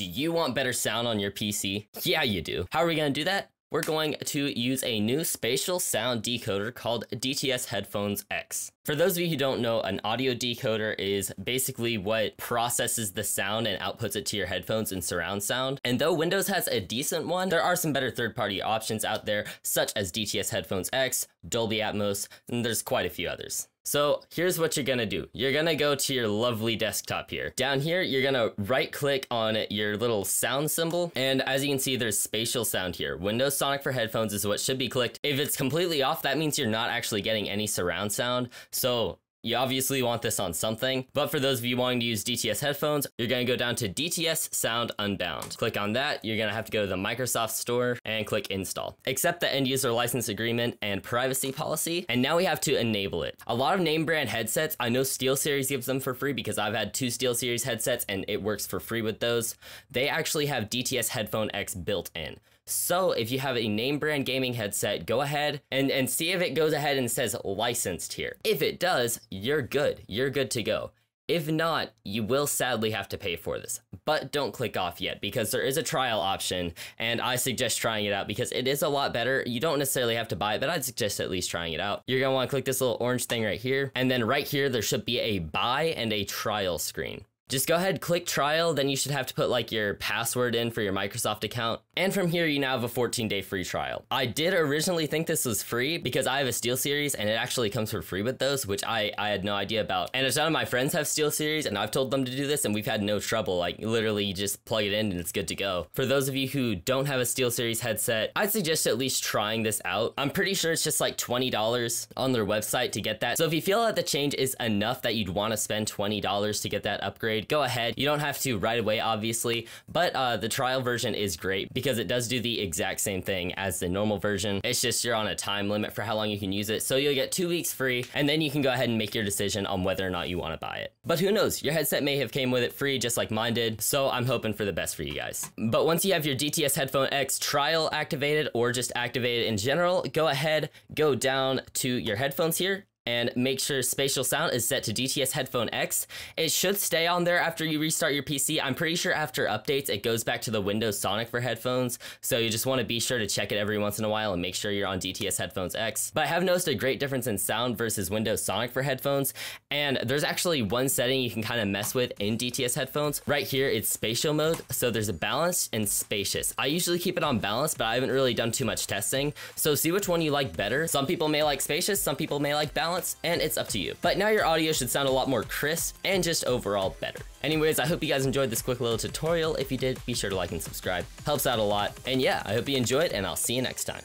Do you want better sound on your PC? Yeah, you do. How are we gonna do that? We're going to use a new spatial sound decoder called DTS Headphones X. For those of you who don't know, an audio decoder is basically what processes the sound and outputs it to your headphones in surround sound. And though Windows has a decent one, there are some better third-party options out there, such as DTS Headphones X, Dolby Atmos, and there's quite a few others. So here's what you're gonna do. You're gonna go to your lovely desktop here. Down here, you're gonna right click on your little sound symbol. And as you can see, there's spatial sound here. Windows Sonic for headphones is what should be clicked. If it's completely off, that means you're not actually getting any surround sound. So you obviously want this on something, but for those of you wanting to use DTS headphones, you're gonna go down to DTS Sound Unbound. Click on that, you're gonna have to go to the Microsoft Store and click Install. Accept the end user license agreement and privacy policy, and now we have to enable it. A lot of name brand headsets, I know SteelSeries gives them for free because I've had two SteelSeries headsets and it works for free with those. They actually have DTS Headphone X built in. So if you have a name brand gaming headset, go ahead and, and see if it goes ahead and says licensed here. If it does, you're good. You're good to go. If not, you will sadly have to pay for this. But don't click off yet because there is a trial option and I suggest trying it out because it is a lot better. You don't necessarily have to buy it, but I'd suggest at least trying it out. You're gonna wanna click this little orange thing right here. And then right here, there should be a buy and a trial screen. Just go ahead, click trial, then you should have to put like your password in for your Microsoft account. And from here, you now have a 14 day free trial. I did originally think this was free because I have a SteelSeries and it actually comes for free with those, which I, I had no idea about. And a ton of my friends have SteelSeries and I've told them to do this and we've had no trouble. Like literally you just plug it in and it's good to go. For those of you who don't have a SteelSeries headset, I'd suggest at least trying this out. I'm pretty sure it's just like $20 on their website to get that. So if you feel that the change is enough that you'd want to spend $20 to get that upgrade, go ahead. You don't have to right away, obviously, but uh, the trial version is great because it does do the exact same thing as the normal version. It's just you're on a time limit for how long you can use it. So you'll get two weeks free and then you can go ahead and make your decision on whether or not you want to buy it. But who knows, your headset may have came with it free just like mine did. So I'm hoping for the best for you guys. But once you have your DTS Headphone X trial activated or just activated in general, go ahead, go down to your headphones here and make sure spatial sound is set to DTS Headphone X. It should stay on there after you restart your PC. I'm pretty sure after updates, it goes back to the Windows Sonic for headphones. So you just want to be sure to check it every once in a while and make sure you're on DTS Headphones X. But I have noticed a great difference in sound versus Windows Sonic for headphones. And there's actually one setting you can kind of mess with in DTS headphones. Right here, it's spatial mode. So there's a balance and spacious. I usually keep it on balance, but I haven't really done too much testing. So see which one you like better. Some people may like spacious, some people may like balance balance, and it's up to you. But now your audio should sound a lot more crisp and just overall better. Anyways, I hope you guys enjoyed this quick little tutorial. If you did, be sure to like and subscribe. Helps out a lot. And yeah, I hope you enjoyed, and I'll see you next time.